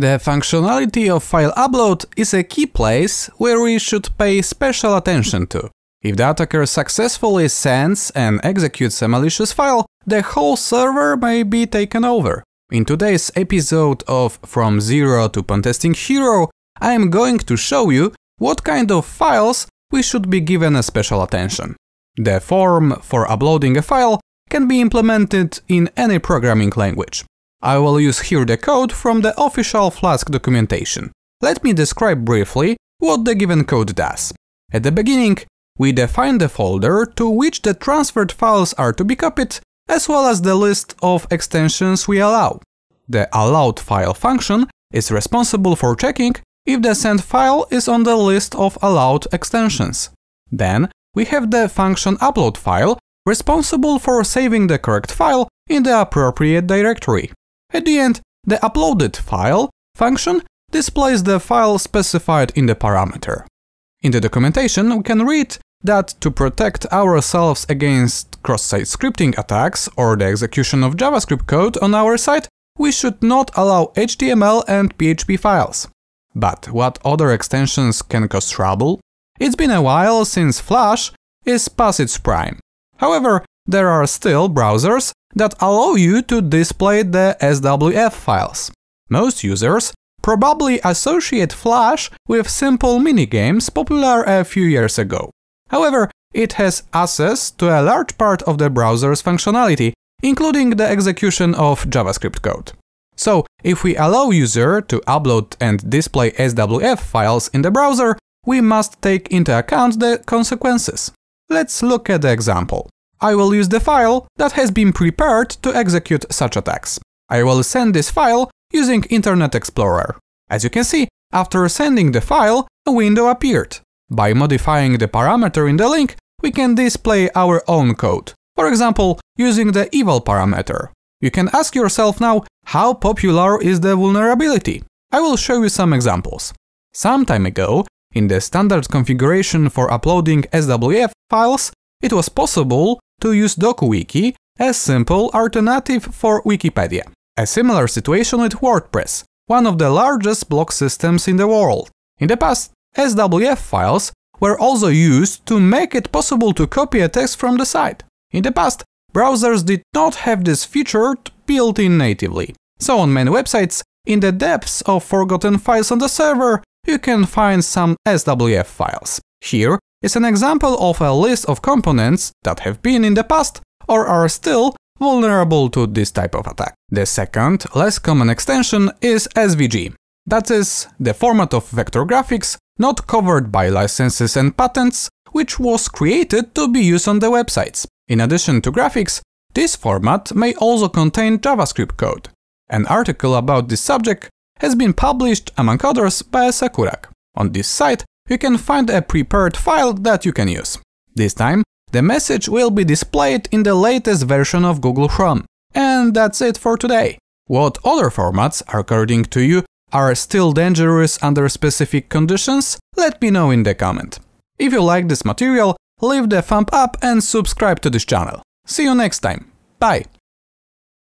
The functionality of file upload is a key place where we should pay special attention to. If the attacker successfully sends and executes a malicious file, the whole server may be taken over. In today's episode of From Zero to Pentesting Hero, I am going to show you what kind of files we should be given a special attention. The form for uploading a file can be implemented in any programming language. I will use here the code from the official Flask documentation. Let me describe briefly what the given code does. At the beginning, we define the folder to which the transferred files are to be copied, as well as the list of extensions we allow. The allowed file function is responsible for checking if the sent file is on the list of allowed extensions. Then we have the function upload file responsible for saving the correct file in the appropriate directory. At the end, the uploaded file function displays the file specified in the parameter. In the documentation, we can read that to protect ourselves against cross-site scripting attacks or the execution of JavaScript code on our site, we should not allow HTML and PHP files. But what other extensions can cause trouble? It's been a while since Flash is past its prime. However, there are still browsers that allow you to display the SWF files. Most users probably associate Flash with simple minigames popular a few years ago. However, it has access to a large part of the browser's functionality, including the execution of JavaScript code. So, if we allow user to upload and display SWF files in the browser, we must take into account the consequences. Let's look at the example. I will use the file that has been prepared to execute such attacks. I will send this file using Internet Explorer. As you can see, after sending the file, a window appeared. By modifying the parameter in the link, we can display our own code. For example, using the eval parameter. You can ask yourself now, how popular is the vulnerability? I will show you some examples. Some time ago, in the standard configuration for uploading SWF files, it was possible to use DokuWiki, a simple alternative for Wikipedia. A similar situation with WordPress, one of the largest blog systems in the world. In the past, SWF files were also used to make it possible to copy a text from the site. In the past, browsers did not have this feature built in natively. So on many websites, in the depths of forgotten files on the server, you can find some SWF files. Here is an example of a list of components that have been in the past or are still vulnerable to this type of attack. The second, less common extension is SVG. That is, the format of vector graphics not covered by licenses and patents, which was created to be used on the websites. In addition to graphics, this format may also contain JavaScript code. An article about this subject has been published, among others, by Sekurak. On this site, you can find a prepared file that you can use. This time, the message will be displayed in the latest version of Google Chrome. And that's it for today. What other formats, according to you, are still dangerous under specific conditions? Let me know in the comment. If you like this material, leave the thumb up and subscribe to this channel. See you next time. Bye!